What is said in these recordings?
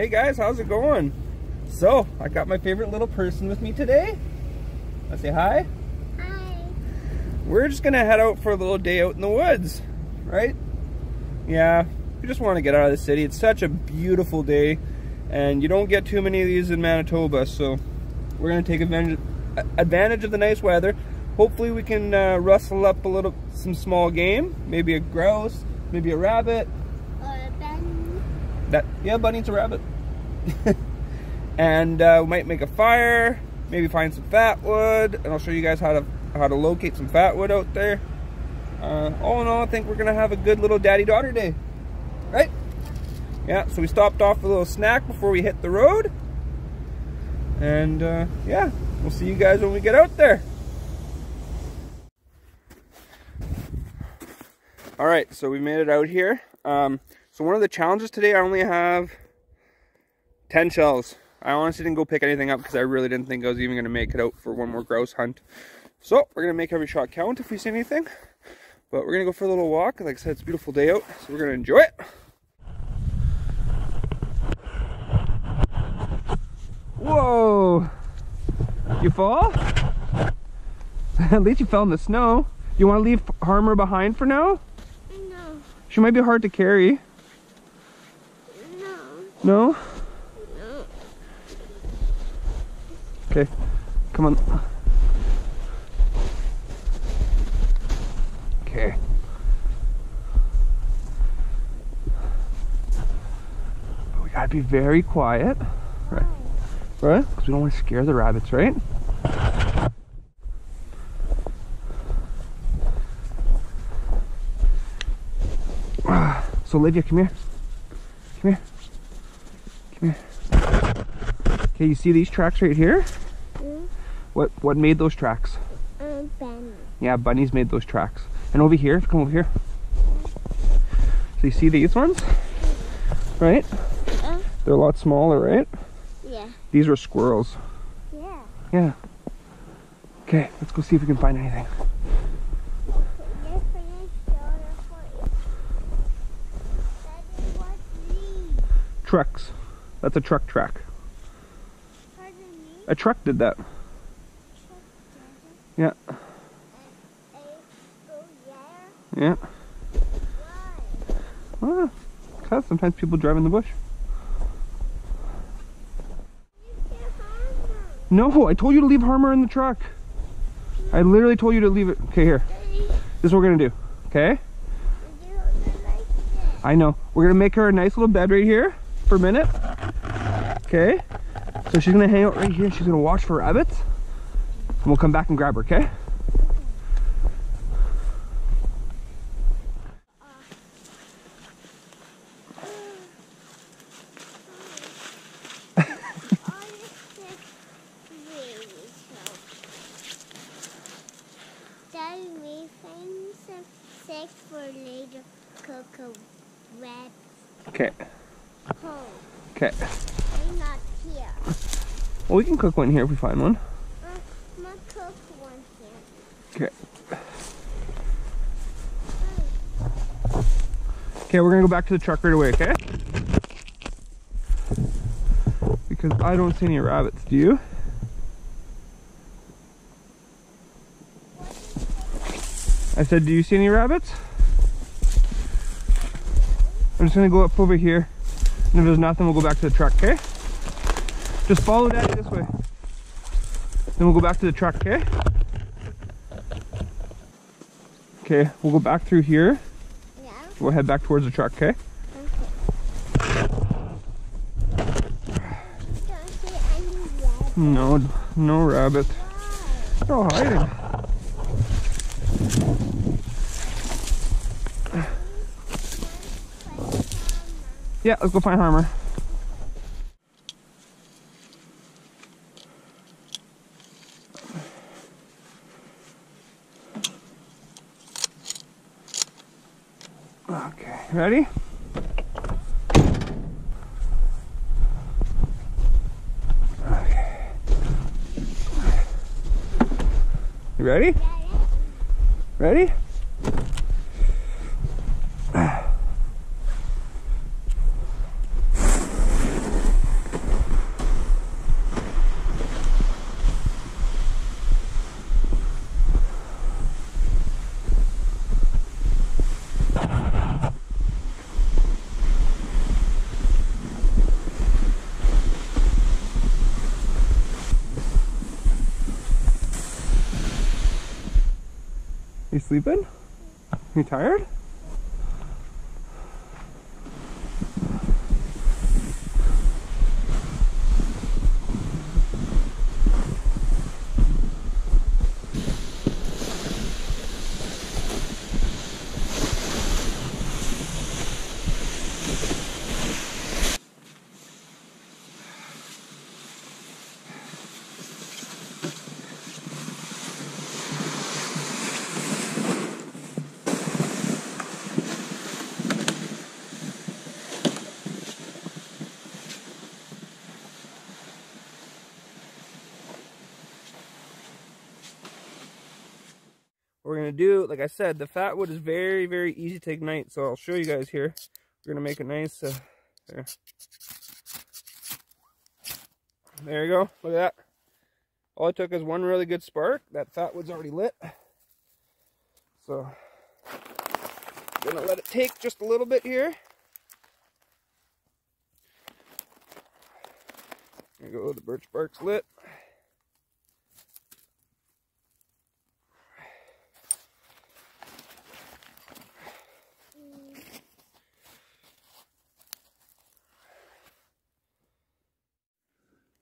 Hey guys, how's it going? So, I got my favorite little person with me today. Let's say hi. Hi. We're just gonna head out for a little day out in the woods, right? Yeah, we just want to get out of the city. It's such a beautiful day, and you don't get too many of these in Manitoba, so we're gonna take advantage advantage of the nice weather. Hopefully, we can uh, rustle up a little some small game, maybe a grouse, maybe a rabbit. Bunny. That yeah, bunny's a rabbit. and uh, we might make a fire, maybe find some fat wood, and I'll show you guys how to how to locate some fat wood out there. Uh, all in all, I think we're gonna have a good little daddy-daughter day, right? Yeah. So we stopped off for a little snack before we hit the road, and uh, yeah, we'll see you guys when we get out there. All right, so we made it out here. Um, so one of the challenges today, I only have 10 shells. I honestly didn't go pick anything up because I really didn't think I was even going to make it out for one more grouse hunt. So we're going to make every shot count if we see anything. But we're going to go for a little walk. Like I said, it's a beautiful day out, so we're going to enjoy it. Whoa! You fall? At least you fell in the snow. You want to leave Harmer behind for now? No. She might be hard to carry. No. No? Okay, come on. Okay. But we gotta be very quiet, right? Right? Because we don't want to scare the rabbits, right? So Olivia, come here. Come here. Here. Okay, you see these tracks right here? What what made those tracks? Um, bunny. Yeah, bunnies made those tracks. And over here, come over here. So you see these ones? Right? Uh, They're a lot smaller, right? yeah. These are squirrels. Yeah. Yeah. Okay, let's go see if we can find anything. Yes, for your shoulder for it. Daddy, what's these? Trucks. That's a truck track. Pardon me? A truck did that. Yeah. And a go? Yeah. Why? Ah, cause sometimes people drive in the bush. You can't harm them. No, I told you to leave Harmer in the truck. I literally told you to leave it. Okay, here. This is what we're gonna do. Okay? you don't like that. I know. We're gonna make her a nice little bed right here for a minute. Okay? So she's gonna hang out right here. She's gonna watch for rabbits. And we'll come back and grab her, okay? All the sick babies help. Daddy, we find some sick for later cocoa red Okay. Okay. I'm not here. Well, we can cook one here if we find one. Uh, I'm gonna cook one here. Okay. Okay, we're gonna go back to the truck right away, okay? Because I don't see any rabbits, do you? I said, do you see any rabbits? I'm just gonna go up over here. And if there's nothing, we'll go back to the truck, okay? Just follow daddy this way. Then we'll go back to the truck, okay? Okay, we'll go back through here. Yeah? We'll head back towards the truck, okay? Any. No, no rabbit. They're all hiding. Yeah, let's go find Harmer. Okay, ready? Okay. You ready? Ready? Sleeping? You tired? We're gonna do, like I said, the fat wood is very, very easy to ignite. So I'll show you guys here. We're gonna make a nice, uh, there. There you go, look at that. All it took is one really good spark. That fat wood's already lit. So, gonna let it take just a little bit here. There you go, the birch bark's lit.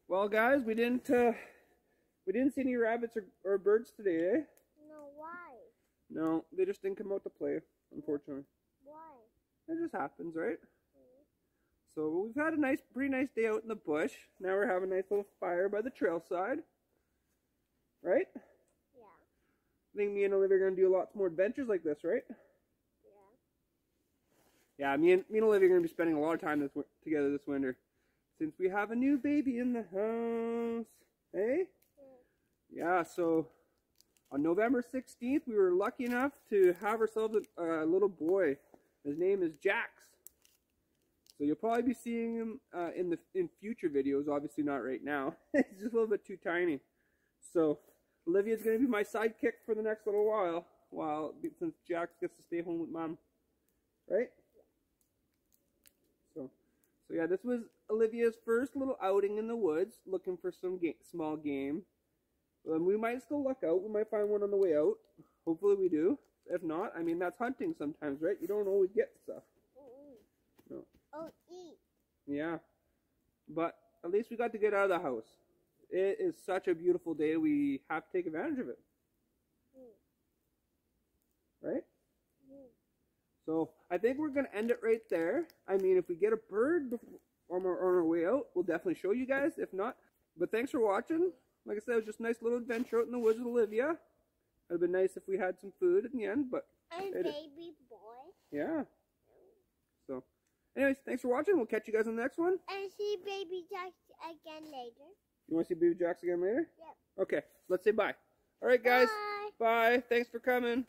Well, guys, we didn't uh, we didn't see any rabbits or, or birds today, eh? No, why? No, they just didn't come out to play, unfortunately. Why? It just happens, right? So we've had a nice, pretty nice day out in the bush. Now we're having a nice little fire by the trail side, right? Yeah. I think me and Olivia are gonna do lots more adventures like this, right? Yeah. Yeah, me and me and Olivia are gonna be spending a lot of time this together this winter, since we have a new baby in the house. Hey? Yeah. So on November sixteenth, we were lucky enough to have ourselves a, a little boy. His name is Jax. So you'll probably be seeing him uh, in the in future videos. Obviously not right now. He's just a little bit too tiny. So Olivia's gonna be my sidekick for the next little while, while since Jax gets to stay home with mom. Right? So, yeah, this was Olivia's first little outing in the woods, looking for some ga- small game. Um, we might still luck out. We might find one on the way out. Hopefully we do. If not, I mean that's hunting sometimes, right? You don't always get stuff. No. Oh, eat. Yeah. But at least we got to get out of the house. It is such a beautiful day. We have to take advantage of it. Right? Mm. So I think we're gonna end it right there. I mean, if we get a bird before, on, our, on our way out, we'll definitely show you guys. If not, but thanks for watching. Like I said, it was just a nice little adventure out in the woods with Olivia. It would have been nice if we had some food at the end, but And baby boy. yeah. So, anyways, thanks for watching. We'll catch you guys on the next one. And see baby Jack again later. You want to see Baby Jax again later? Yep. Okay, let's say bye. All right, guys. Bye. Bye. Thanks for coming.